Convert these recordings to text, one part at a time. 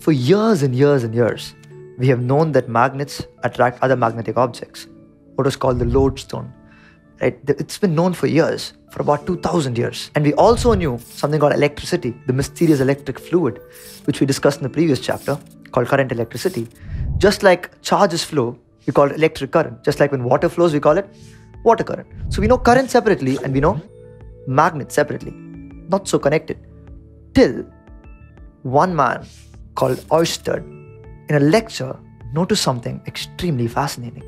For years and years and years, we have known that magnets attract other magnetic objects, what is called the lodestone. Right? It's been known for years, for about 2000 years. And we also knew something called electricity, the mysterious electric fluid, which we discussed in the previous chapter, called current electricity. Just like charges flow, we call it electric current. Just like when water flows, we call it water current. So we know current separately and we know magnet separately, not so connected. Till one man called Oersted in a lecture noticed something extremely fascinating.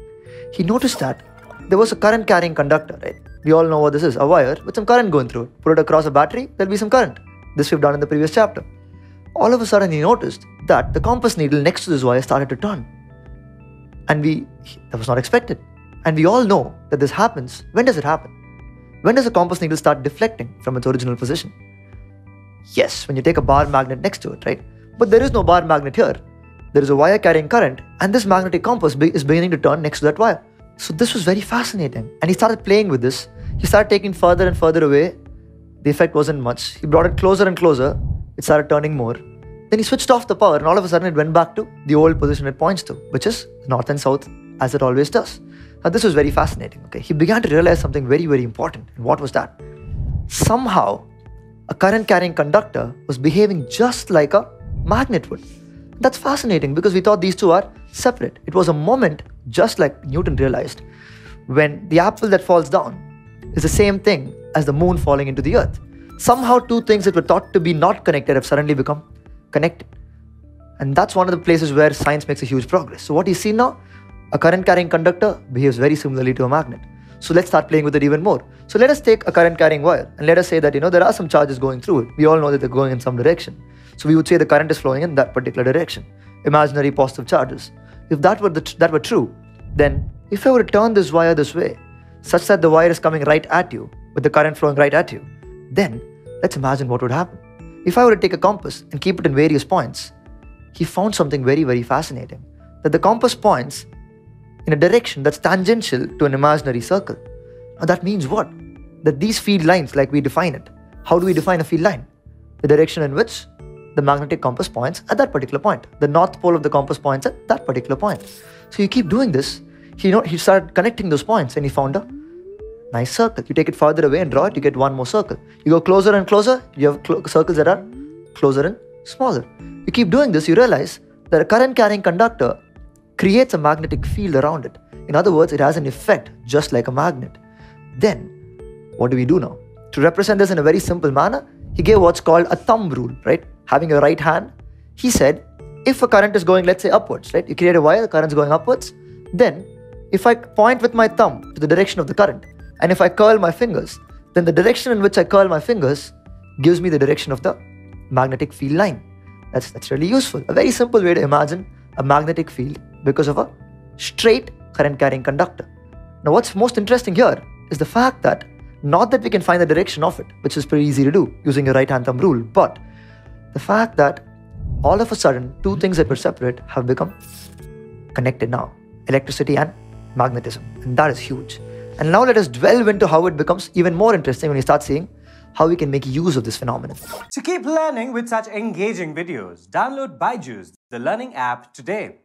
He noticed that there was a current carrying conductor, right? We all know what this is a wire with some current going through it. Put it across a battery, there'll be some current. This we've done in the previous chapter. All of a sudden, he noticed that the compass needle next to this wire started to turn. And we, that was not expected. And we all know that this happens. When does it happen? When does a compass needle start deflecting from its original position? Yes, when you take a bar magnet next to it, right? But there is no bar magnet here. There is a wire carrying current, and this magnetic compass is beginning to turn next to that wire. So this was very fascinating. And he started playing with this. He started taking further and further away. The effect wasn't much. He brought it closer and closer. It started turning more. Then he switched off the power, and all of a sudden it went back to the old position it points to, which is north and south, as it always does. Now, this was very fascinating. Okay, he began to realize something very, very important. And what was that? Somehow, a current carrying conductor was behaving just like a magnet would. That's fascinating because we thought these two are separate. It was a moment, just like Newton realized, when the apple that falls down is the same thing as the moon falling into the earth. Somehow, two things that were thought to be not connected have suddenly become connected. And that's one of the places where science makes a huge progress. So, what you see now, a current carrying conductor behaves very similarly to a magnet. So let's start playing with it even more. So let us take a current carrying wire and let us say that you know there are some charges going through it. We all know that they're going in some direction. So we would say the current is flowing in that particular direction. Imaginary positive charges. If that were the, that were true, then if I were to turn this wire this way, such that the wire is coming right at you, with the current flowing right at you, then let's imagine what would happen. If I were to take a compass and keep it in various points, he found something very, very fascinating. That the compass points in a direction that's tangential to an imaginary circle. Now that means what? That these field lines, like we define it, how do we define a field line? The direction in which the magnetic compass points at that particular point. The north pole of the compass points at that particular point. So you keep doing this. He, you know, he started connecting those points and he found a nice circle. You take it farther away and draw it, you get one more circle. You go closer and closer, you have cl- circles that are closer and smaller. You keep doing this, you realize that a current carrying conductor creates a magnetic field around it. In other words, it has an effect just like a magnet. Then, what do we do now? To represent this in a very simple manner, he gave what's called a thumb rule, right? Having a right hand, he said, if a current is going, let's say, upwards, right? You create a wire, the current is going upwards. Then, if I point with my thumb to the direction of the current, and if I curl my fingers, then the direction in which I curl my fingers gives me the direction of the magnetic field line. That's, that's really useful. A very simple way to imagine a magnetic field because of a straight current carrying conductor. Now, what's most interesting here is the fact that not that we can find the direction of it, which is pretty easy to do using a right hand thumb rule, but the fact that all of a sudden two things that were separate have become connected now electricity and magnetism. And that is huge. And now let us delve into how it becomes even more interesting when you start seeing how we can make use of this phenomenon. To keep learning with such engaging videos, download Byju's, the learning app, today.